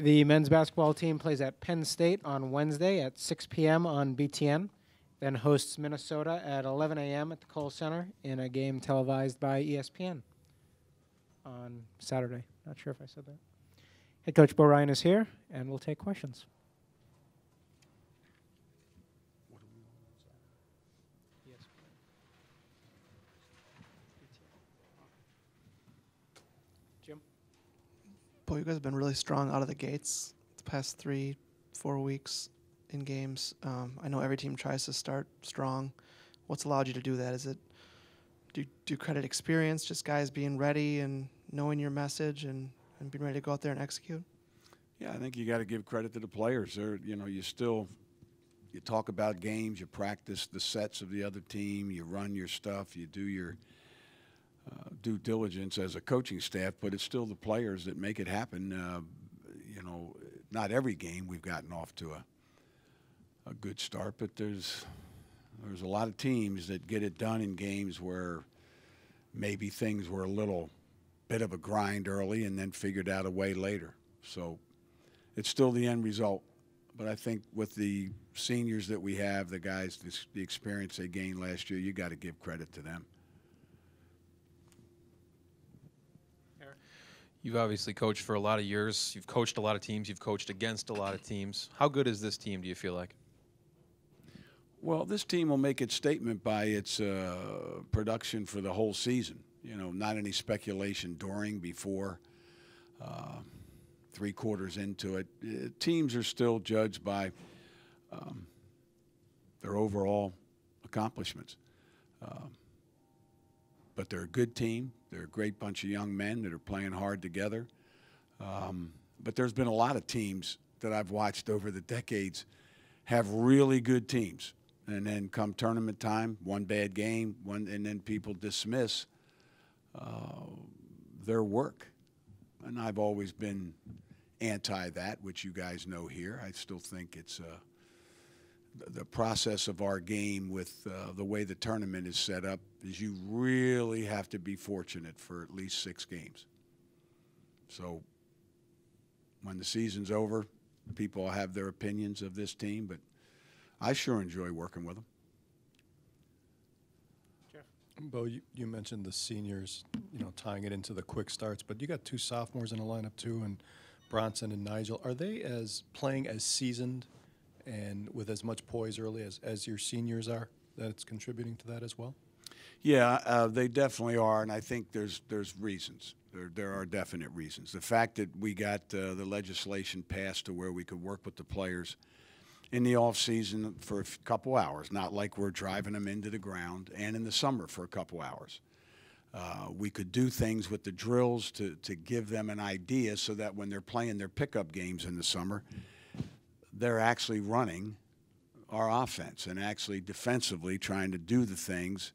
The men's basketball team plays at Penn State on Wednesday at 6 p.m. on BTN, then hosts Minnesota at 11 a.m. at the Kohl Center in a game televised by ESPN on Saturday. Not sure if I said that. Head coach Bo Ryan is here, and we'll take questions. You guys have been really strong out of the gates the past three, four weeks in games. Um, I know every team tries to start strong. What's allowed you to do that? Is it do do credit experience, just guys being ready and knowing your message and, and being ready to go out there and execute? Yeah, I think you got to give credit to the players. They're, you know, you still you talk about games, you practice the sets of the other team, you run your stuff, you do your uh, due diligence as a coaching staff, but it's still the players that make it happen. Uh, you know, not every game we've gotten off to a a good start, but there's there's a lot of teams that get it done in games where maybe things were a little bit of a grind early and then figured out a way later. So it's still the end result. But I think with the seniors that we have, the guys, the experience they gained last year, you got to give credit to them. You've obviously coached for a lot of years. You've coached a lot of teams. You've coached against a lot of teams. How good is this team, do you feel like? Well, this team will make its statement by its uh, production for the whole season. You know, not any speculation during, before, uh, three quarters into it. Uh, teams are still judged by um, their overall accomplishments. Um, but they're a good team. They're a great bunch of young men that are playing hard together. Um, but there's been a lot of teams that I've watched over the decades have really good teams and then come tournament time, one bad game, one, and then people dismiss uh, their work. And I've always been anti that, which you guys know here. I still think it's uh, the- the process of our game with uh, the way the tournament is set up is you really have to be fortunate for at least six games. So when the season's over, people have their opinions of this team, but I sure enjoy working with them. Jeff, Bo, you, you mentioned the seniors, you know, tying it into the quick starts, but you got two sophomores in the lineup too, and Bronson and Nigel. Are they as playing as seasoned and with as much poise early as, as your seniors are? That it's contributing to that as well. Yeah, uh, they definitely are, and I think there's there's reasons. There there are definite reasons. The fact that we got uh, the legislation passed to where we could work with the players in the off season for a couple hours, not like we're driving them into the ground, and in the summer for a couple hours. Uh, we could do things with the drills to, to give them an idea so that when they're playing their pickup games in the summer, they're actually running our offense and actually defensively trying to do the things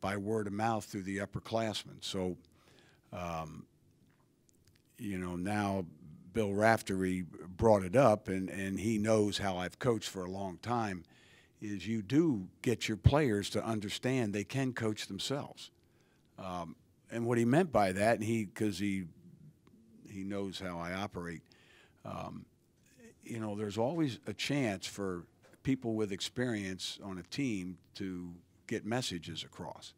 by word of mouth through the upperclassmen. So, um, you know, now Bill Raftery brought it up, and, and he knows how I've coached for a long time, is you do get your players to understand they can coach themselves. Um, and what he meant by that, and he because he he knows how I operate. Um, you know, there's always a chance for people with experience on a team to get messages across.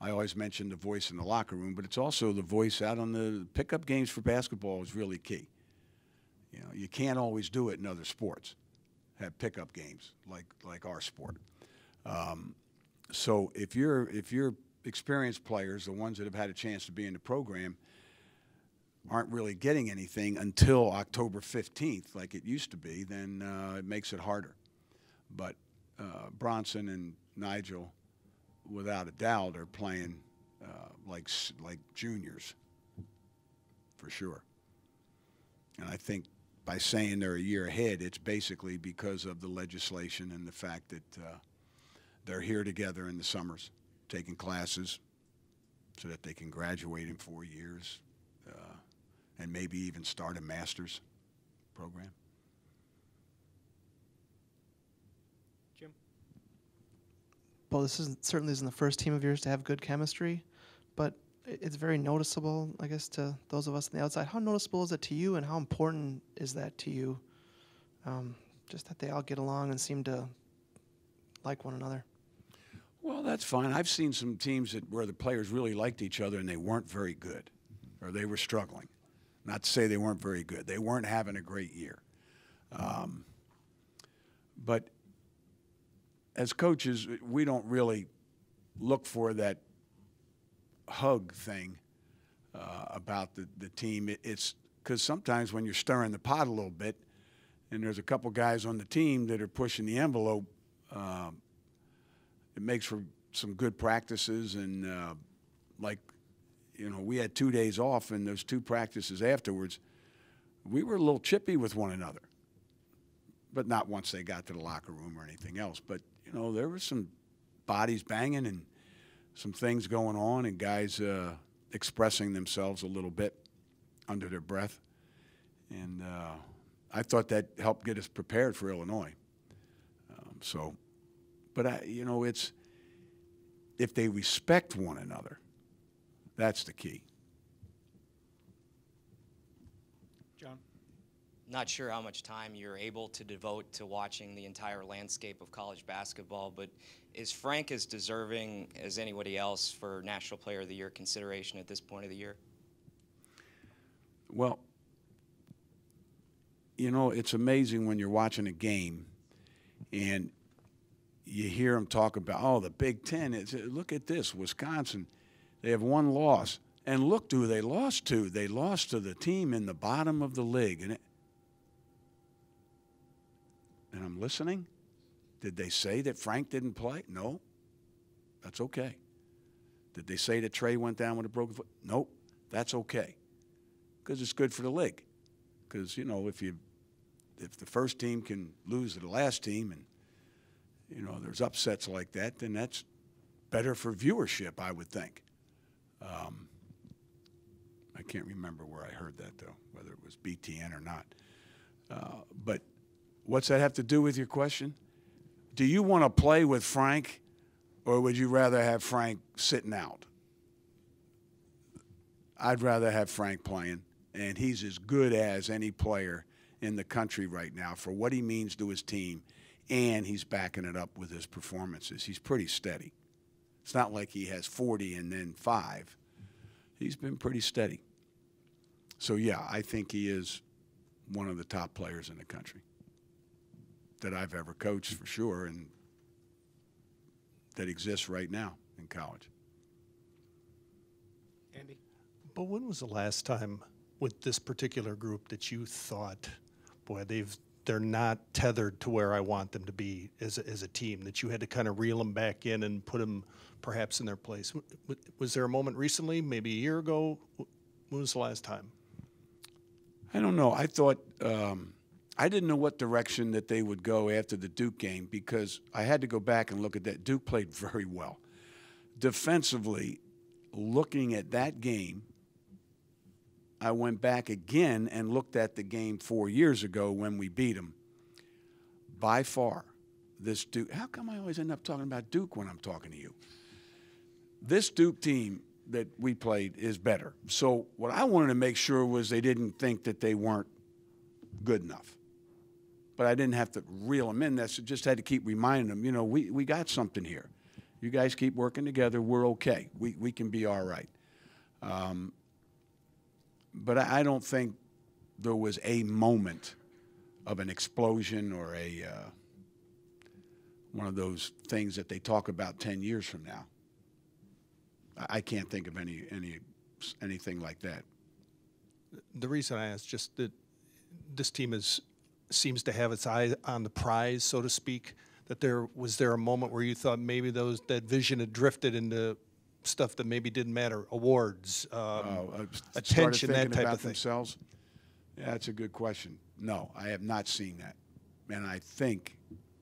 I always mention the voice in the locker room, but it's also the voice out on the pickup games for basketball is really key. You know, you can't always do it in other sports, have pickup games like like our sport. Um, so if you're if you're experienced players, the ones that have had a chance to be in the program, aren't really getting anything until October 15th, like it used to be, then uh, it makes it harder. But uh, Bronson and Nigel, without a doubt, are playing uh, like like juniors, for sure. And I think by saying they're a year ahead, it's basically because of the legislation and the fact that uh, they're here together in the summers, taking classes, so that they can graduate in four years, and maybe even start a master's program. Jim? Well, this isn't, certainly isn't the first team of yours to have good chemistry, but it's very noticeable, I guess, to those of us on the outside. How noticeable is it to you, and how important is that to you? Um, just that they all get along and seem to like one another. Well, that's fine. I've seen some teams that where the players really liked each other and they weren't very good, or they were struggling. Not to say they weren't very good; they weren't having a great year. Um, but as coaches, we don't really look for that hug thing uh, about the, the team. It, it's because sometimes when you're stirring the pot a little bit, and there's a couple guys on the team that are pushing the envelope, um, it makes for some good practices. And uh, like, you know, we had two days off, and those two practices afterwards, we were a little chippy with one another. But not once they got to the locker room or anything else. But you know, there was some bodies banging and some things going on, and guys uh, expressing themselves a little bit under their breath. And uh, I thought that helped get us prepared for Illinois. Um, so, but I, you know, it's if they respect one another, that's the key. John? Not sure how much time you're able to devote to watching the entire landscape of college basketball, but is Frank as deserving as anybody else for National Player of the Year consideration at this point of the year? Well, you know, it's amazing when you're watching a game and you hear them talk about, oh, the Big Ten. It's, look at this, Wisconsin. They have one loss. And look who they lost to. They lost to the team in the bottom of the league. And, it, and I'm listening. Did they say that Frank didn't play? No. That's okay. Did they say that Trey went down with a broken foot? Nope. That's okay. Because it's good for the league. Because, you know, if you if the first team can lose to the last team and you know there's upsets like that, then that's better for viewership, I would think. Um, I can't remember where I heard that though, whether it was BTN or not. Uh, but what's that have to do with your question? Do you want to play with Frank, or would you rather have Frank sitting out? I'd rather have Frank playing, and he's as good as any player in the country right now for what he means to his team, and he's backing it up with his performances. He's pretty steady. It's not like he has 40 and then five. He's been pretty steady. So, yeah, I think he is one of the top players in the country that I've ever coached for sure and that exists right now in college. Andy? But when was the last time with this particular group that you thought, boy, they've they're not tethered to where I want them to be as a, as a team? That you had to kind of reel them back in and put them perhaps in their place. Was there a moment recently, maybe a year ago? When was the last time? I don't know. I thought um, I didn't know what direction that they would go after the Duke game because I had to go back and look at that. Duke played very well defensively. Looking at that game, I went back again and looked at the game four years ago when we beat them. By far, this Duke. How come I always end up talking about Duke when I'm talking to you? This Duke team that we played is better. So what I wanted to make sure was they didn't think that they weren't good enough. But I didn't have to reel them in. That's just had to keep reminding them, you know, we, we got something here. You guys keep working together. We're okay. We, we can be all right. Um, but I, don't think there was a moment of an explosion or a uh, one of those things that they talk about 10 years from now. I- can't think of any any anything like that. The reason I asked just that this team is seems to have its eye on the prize, so to speak. That there was there a moment where you thought maybe those that vision had drifted into stuff that maybe didn't matter, awards, um, uh, attention, that type about of thing. themselves. Yeah, that's a good question. No, I have not seen that, and I think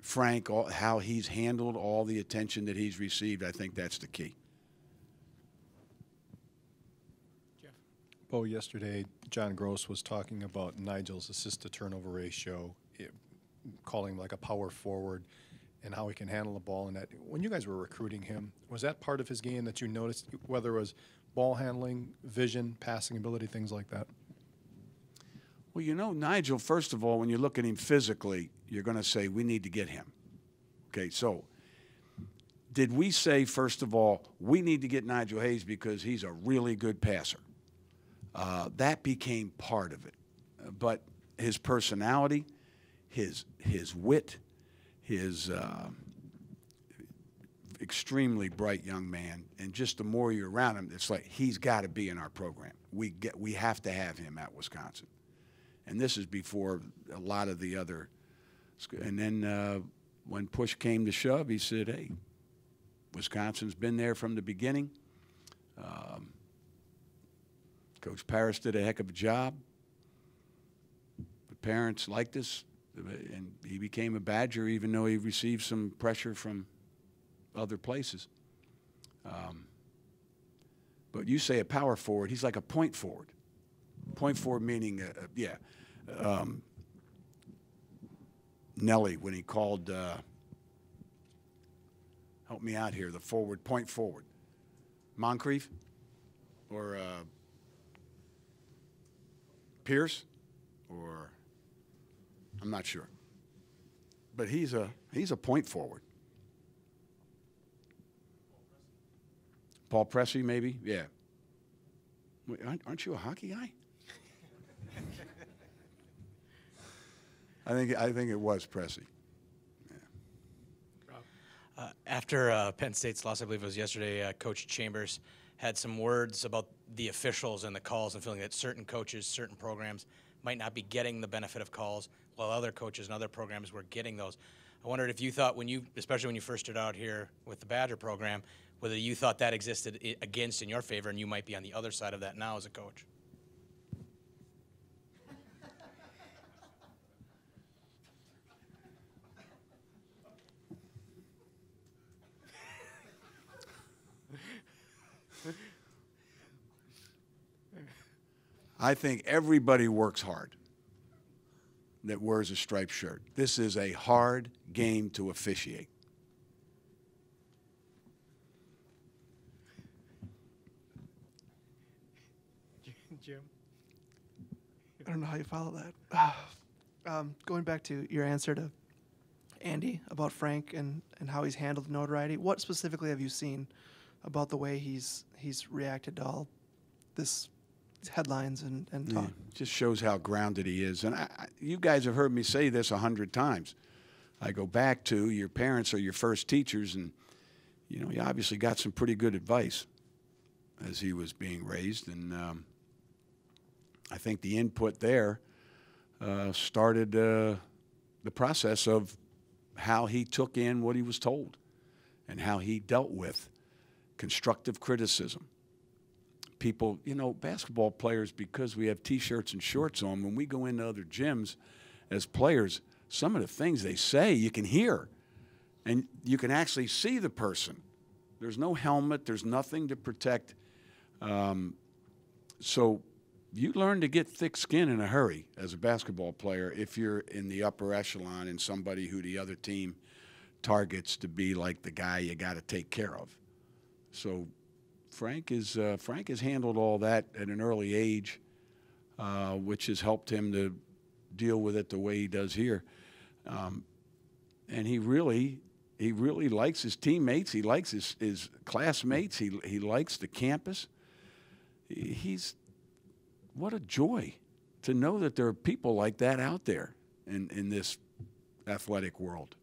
Frank, all, how he's handled all the attention that he's received, I think that's the key. Jeff, Bo, yesterday, John Gross was talking about Nigel's assist to turnover ratio, it, calling him like a power forward, and how he can handle the ball. And that when you guys were recruiting him, was that part of his game that you noticed, whether it was ball handling, vision, passing ability, things like that? Well, you know, Nigel, first of all, when you look at him physically, you're going to say, we need to get him. Okay, so did we say, first of all, we need to get Nigel Hayes because he's a really good passer? Uh, that became part of it. But his personality, his, his wit, his uh, extremely bright young man, and just the more you're around him, it's like he's got to be in our program. We, get, we have to have him at Wisconsin and this is before a lot of the other. And then uh, when push came to shove, he said, "Hey, Wisconsin's been there from the beginning. Um, Coach Paris did a heck of a job. The parents liked us, and he became a Badger, even though he received some pressure from other places." Um, but you say a power forward, he's like a point forward. Point forward meaning, uh, uh, yeah. Um, Nellie, when he called, uh, help me out here, the forward, point forward. Moncrief or uh, Pierce or I'm not sure. But he's a he's a point forward. Paul Pressey, maybe? Yeah. Wait, aren't, you a hockey guy? I think I think it was Pressey. Uh, after uh, Penn State's loss, I believe it was yesterday, uh, Coach Chambers had some words about the officials and the calls and feeling that certain coaches, certain programs might not be getting the benefit of calls, while other coaches and other programs were getting those. I wondered if you thought, when you, especially when you first started out here with the Badger program, whether you thought that existed against in your favor, and you might be on the other side of that now as a coach. I think everybody works hard that wears a striped shirt. This is a hard game to officiate. Jim. I don't know how you follow that. um, going back to your answer to Andy about Frank and, and how he's handled notoriety, what specifically have you seen about the way he's he's reacted to all this these headlines and, and talk? Just shows how grounded he is. And I, I, you guys have heard me say this a hundred times. I go back to your parents are your first teachers, and you know he obviously got some pretty good advice as he was being raised, and um, I think the input there uh, started uh, the process of how he took in what he was told and how he dealt with constructive criticism people, you know, basketball players, because we have T-shirts and shorts on, when we go into other gyms as players, some of the things they say you can hear, and you can actually see the person. There's no helmet. There's nothing to protect. Um, so you learn to get thick skin in a hurry as a basketball player if you're in the upper echelon and somebody who the other team targets to be like the guy you got to take care of. So Frank is uh, Frank has handled all that at an early age, uh, which has helped him to deal with it the way he does here. Um, and he really he really likes his teammates. He likes his, his classmates. He he likes the campus. He's what a joy to know that there are people like that out there in, in this athletic world.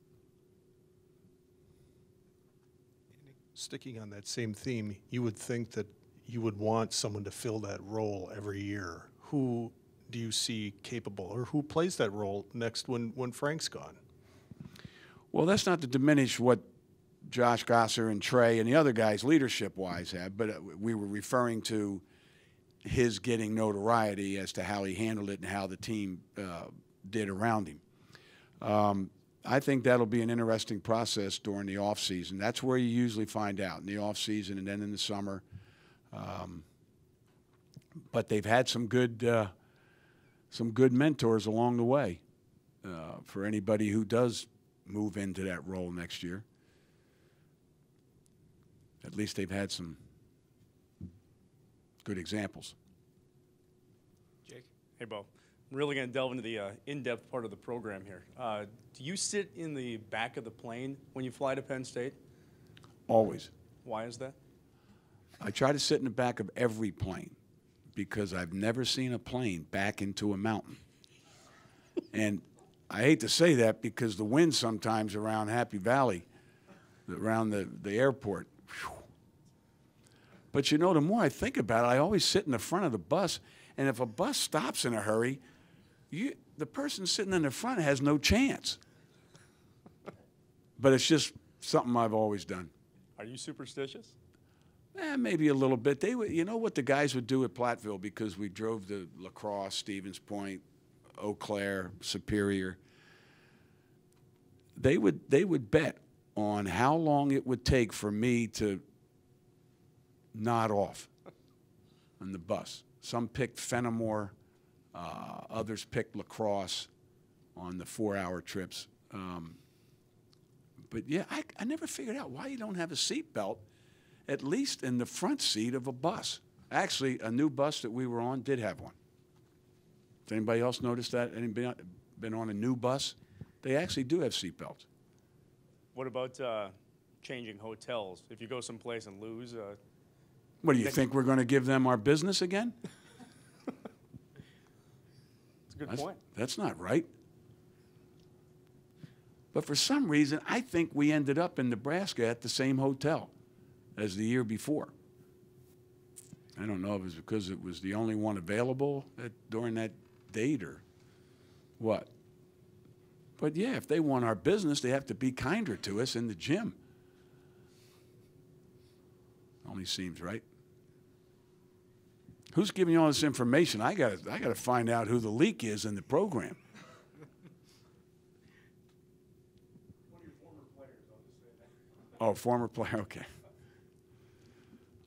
Sticking on that same theme, you would think that you would want someone to fill that role every year. Who do you see capable, or who plays that role next when, when Frank's gone? Well, that's not to diminish what Josh Gasser and Trey and the other guys leadership wise have, but uh, we were referring to his getting notoriety as to how he handled it and how the team uh, did around him. Um, I think that'll be an interesting process during the off season. That's where you usually find out in the off season and then in the summer. Um, but they've had some good uh, some good mentors along the way uh, for anybody who does move into that role next year. At least they've had some good examples. Jake. Hey, Bo. I'm really going to delve into the uh, in-depth part of the program here. Uh, do you sit in the back of the plane when you fly to Penn State? Always. Why is that? I try to sit in the back of every plane because I've never seen a plane back into a mountain. and I hate to say that because the wind sometimes around Happy Valley, around the, the airport. whew. But you know, the more I think about it, I always sit in the front of the bus, and if a bus stops in a hurry, you, the person sitting in the front has no chance. But it's just something I've always done. Are you superstitious? Eh, maybe a little bit. They would, you know what the guys would do at Platteville because we drove to La Crosse, Stevens Point, Eau Claire, Superior. They would they would bet on how long it would take for me to nod off on the bus. Some picked Fennimore, uh, others picked La Crosse on the four-hour trips. Um, but yeah, I, I never figured out why you don't have a seatbelt at least in the front seat of a bus. Actually, a new bus that we were on did have one. Has anybody else noticed that? Anybody been on a new bus? They actually do have seatbelts. What about uh, changing hotels? If you go someplace and lose, uh, What do you think we're going to give them our business again? good That's, point. that's not right. But for some reason, I think we ended up in Nebraska at the same hotel as the year before. I don't know if it was because it was the only one available at, during that date or what. But yeah, if they want our business, they have to be kinder to us in the gym. Only seems right. Who's giving you all this information? I got I got to find out who the leak is in the program. Oh, former player. Okay.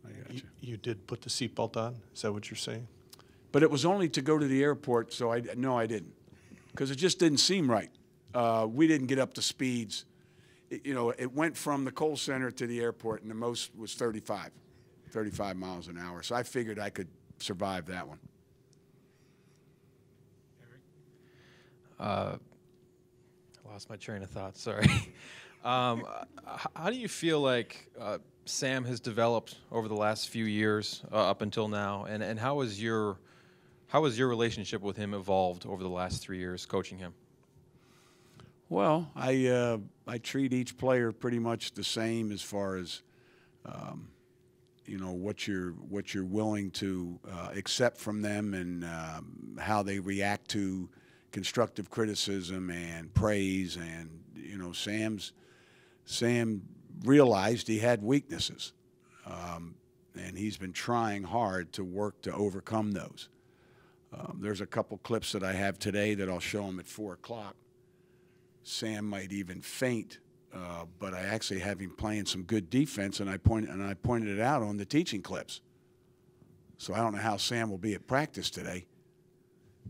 I got You, you. you did put the seatbelt on? Is that what you're saying? But it was only to go to the airport, so I no, I didn't, because it just didn't seem right. Uh, we didn't get up to speeds. It- you know, it went from the Kohl Center to the airport, and the most was 35, 35 miles an hour. So I figured I could survive that one. Uh, I lost my train of thought. Sorry. um, how do you feel like uh, Sam has developed over the last few years uh, up until now, and and how has your how has your relationship with him evolved over the last three years coaching him? Well, I uh, I treat each player pretty much the same as far as um, you know what you're what you're willing to uh, accept from them and um, how they react to constructive criticism and praise. And you know, Sam's Sam realized he had weaknesses, um, and he's been trying hard to work to overcome those. Um, there's a couple clips that I have today that I'll show him at four o'clock. Sam might even faint, uh, but I actually have him playing some good defense, and I pointed and I pointed it out on the teaching clips. So I don't know how Sam will be at practice today.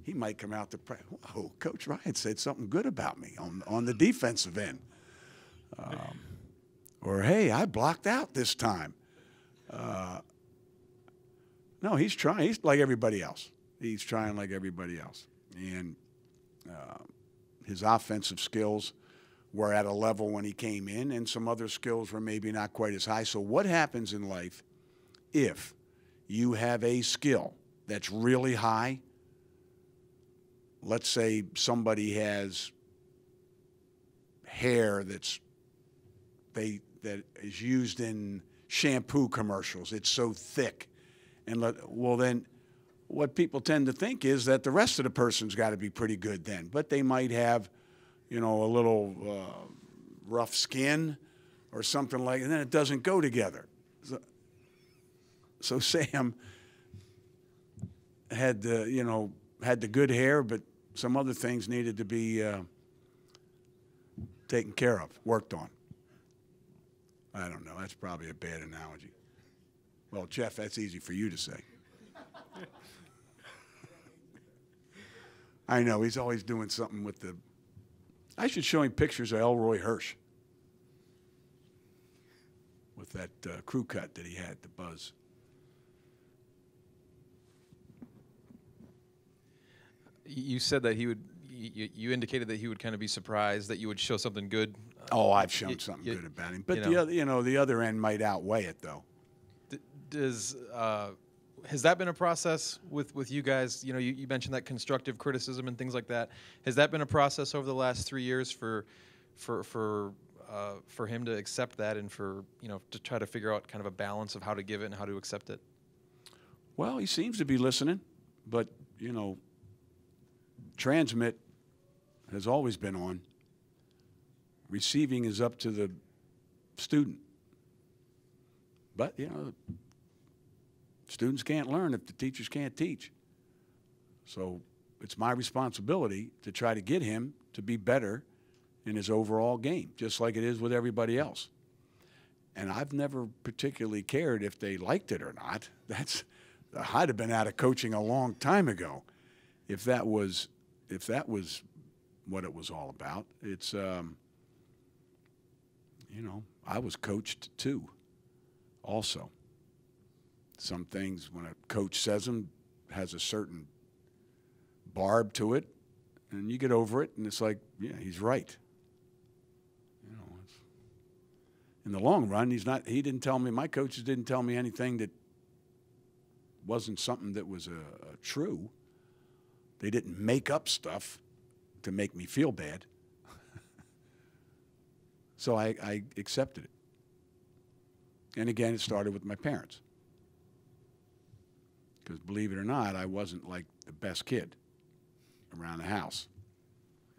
He might come out to practice. Whoa, Coach Ryan said something good about me on on the defensive end. Um, or hey, I blocked out this time. Uh, no, he's trying. He's like everybody else. He's trying like everybody else, and uh, his offensive skills were at a level when he came in, and some other skills were maybe not quite as high. So, what happens in life if you have a skill that's really high? Let's say somebody has hair that's they that is used in shampoo commercials. It's so thick, and let, well then what people tend to think is that the rest of the person's got to be pretty good then, but they might have, you know, a little uh, rough skin or something like, and then it doesn't go together. So, so Sam had the, you know, had the good hair, but some other things needed to be uh, taken care of, worked on. I don't know. That's probably a bad analogy. Well, Jeff, that's easy for you to say. I know he's always doing something with the. I should show him pictures of Elroy Hirsch with that uh, crew cut that he had, the buzz. You said that he would. You, you, indicated that he would kind of be surprised that you would show something good. Oh, I've shown something good about him, but the know. other, you know, the other end might outweigh it, though. D does uh, has that been a process with, with you guys? You know, you, you mentioned that constructive criticism and things like that. Has that been a process over the last three years for for for uh, for him to accept that and for you know to try to figure out kind of a balance of how to give it and how to accept it? Well, he seems to be listening, but you know, transmit has always been on. Receiving is up to the student. But you know, students can't learn if the teachers can't teach. So it's my responsibility to try to get him to be better in his overall game, just like it is with everybody else. And I've never particularly cared if they liked it or not. That's I'd have been out of coaching a long time ago if that was if that was what it was all about. It's um, you know I was coached too. Also, some things when a coach says them has a certain barb to it, and you get over it, and it's like yeah he's right. You know, in the long run, he's not. He didn't tell me. My coaches didn't tell me anything that wasn't something that was uh, uh, true. They didn't make up stuff to make me feel bad. so I, I accepted it. And again, it started with my parents. Because believe it or not, I wasn't like the best kid around the house.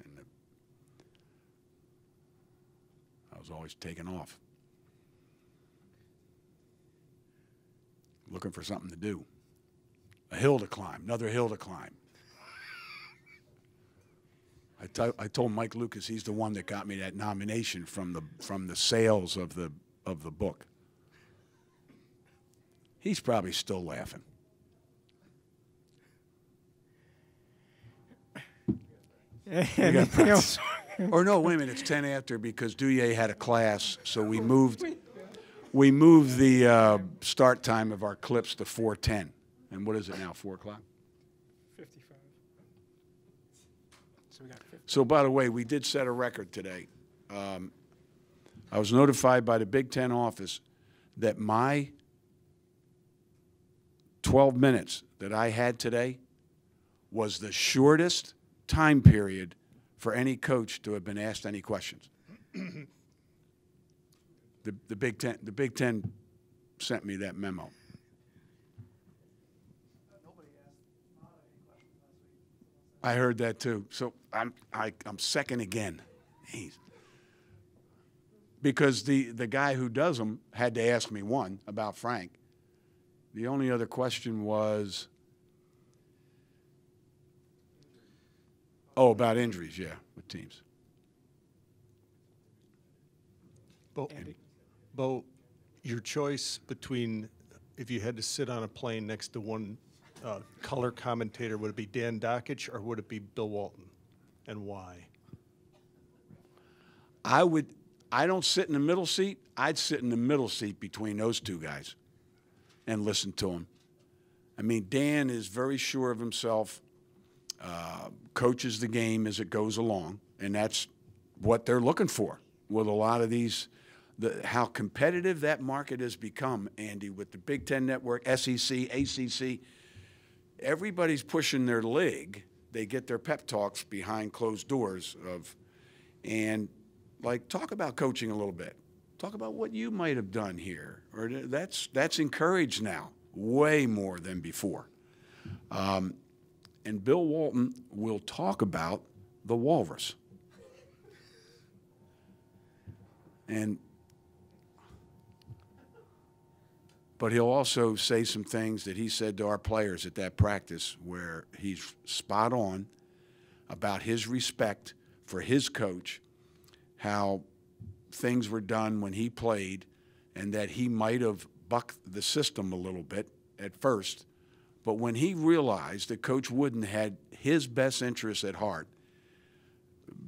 And the, I was always taken off, looking for something to do. A hill to climb, another hill to climb. I I told Mike Lucas he's the one that got me that nomination from the from the sales of the of the book. He's probably still laughing. Anything else? Or no, wait a minute, it's ten after because Duje had a class, so we moved. We moved the uh, start time of our clips to four ten, and what is it now? Four o'clock. 55. So we got 50. So, by the way, we did set a record today. Um, I was notified by the Big Ten office that my 12 minutes that I had today was the shortest time period for any coach to have been asked any questions. the, the, Big Ten, the Big Ten sent me that memo. I heard that too. So I'm I, I'm second again. Jeez. Because the the guy who does them had to ask me one about Frank. The only other question was oh about injuries, yeah, with teams. Bo, Bo, your choice between if you had to sit on a plane next to one uh, color commentator, would it be Dan Dakich or would it be Bill Walton, and why? I would I don't sit in the middle seat. I'd sit in the middle seat between those two guys and listen to them. I mean, Dan is very sure of himself, uh, coaches the game as it goes along, and that's what they're looking for with a lot of these. The, how competitive that market has become, Andy, with the Big Ten Network, SEC, ACC. Everybody's pushing their leg. They get their pep talks behind closed doors of, and like talk about coaching a little bit. Talk about what you might have done here, or that's that's encouraged now, way more than before. Um, and Bill Walton will talk about the walrus, and but he'll also say some things that he said to our players at that practice where he's spot on about his respect for his coach how things were done when he played and that he might have bucked the system a little bit at first. But when he realized that Coach Wooden had his best interests at heart,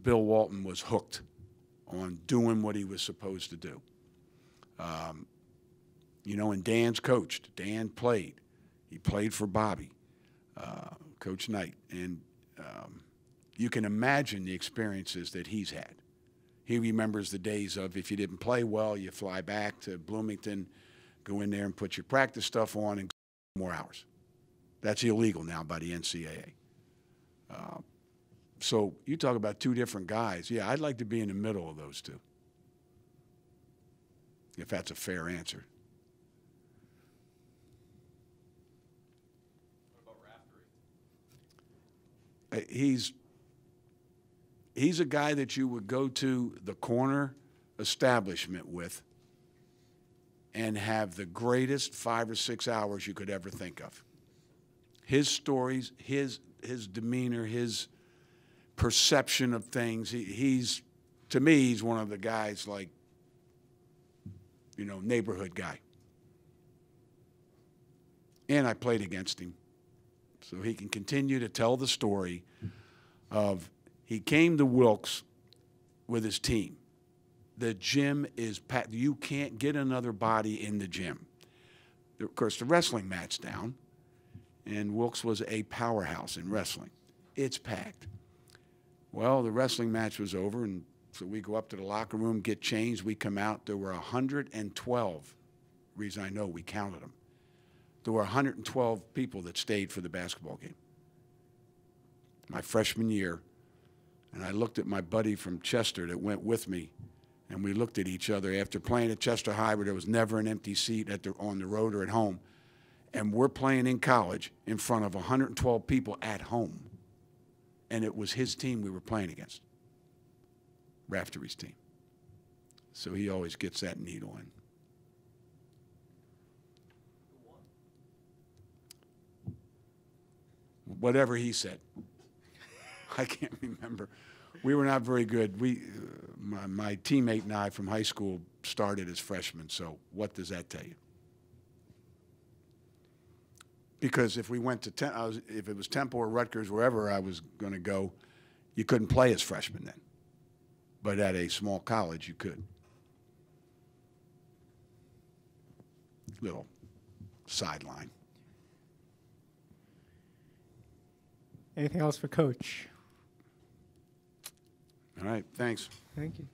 Bill Walton was hooked on doing what he was supposed to do. Um, you know, and Dan's coached. Dan played. He played for Bobby, uh, Coach Knight. And uh, you can imagine the experiences that he's had. He remembers the days of if you didn't play well, you fly back to Bloomington, go in there and put your practice stuff on and more hours. That's illegal now by the NCAA. Uh, so you talk about two different guys. Yeah, I'd like to be in the middle of those two. If that's a fair answer. Uh, He's he's a guy that you would go to the corner establishment with and have the greatest five or six hours you could ever think of. His stories, his his demeanor, his perception of things. He, he's to me, he's one of the guys like you know neighborhood guy. And I played against him, so he can continue to tell the story of he came to Wilkes with his team. The gym is packed. You can't get another body in the gym. Of course, the wrestling mat's down, and Wilkes was a powerhouse in wrestling. It's packed. Well, the wrestling match was over, and so we go up to the locker room, get changed. We come out. There were 112. Reason I know we counted them. There were 112 people that stayed for the basketball game. My freshman year, and I looked at my buddy from Chester that went with me, and we looked at each other after playing at Chester High, where there was never an empty seat at the, on the road or at home, and we're playing in college in front of 112 people at home, and it was his team we were playing against, Raftery's team. So he always gets that needle in. Whatever he said. I can't remember. We were not very good. We, uh, my, my teammate and I from high school started as freshmen. So what does that tell you? Because if we went to I was, if it was Temple or Rutgers, wherever I was going to go, you couldn't play as freshmen then. But at a small college, you could. Little sideline. Anything else for Coach? All right. Thanks. Thank you.